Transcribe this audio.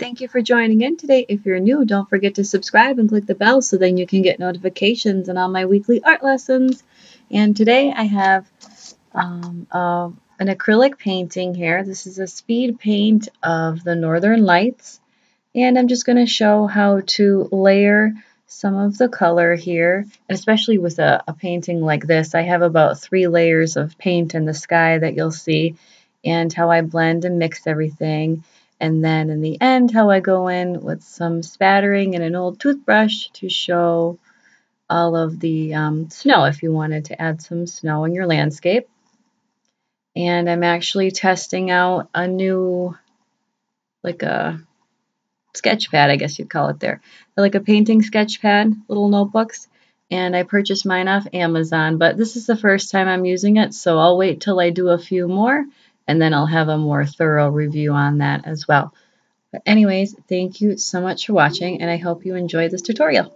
Thank you for joining in today. If you're new, don't forget to subscribe and click the bell so then you can get notifications on all my weekly art lessons. And today I have um, uh, an acrylic painting here. This is a speed paint of the Northern Lights. And I'm just going to show how to layer some of the color here, especially with a, a, painting like this. I have about three layers of paint in the sky that you'll see, and how I blend and mix everything. And then in the end, how I go in with some spattering and an old toothbrush to show all of the um, snow if you wanted to add some snow in your landscape. And I'm actually testing out a new, like a sketch pad, I guess you'd call it there. Like a painting sketch pad, little notebooks. And I purchased mine off Amazon, but this is the first time I'm using it, so I'll wait till I do a few more and then I'll have a more thorough review on that as well. But anyways, thank you so much for watching and I hope you enjoyed this tutorial.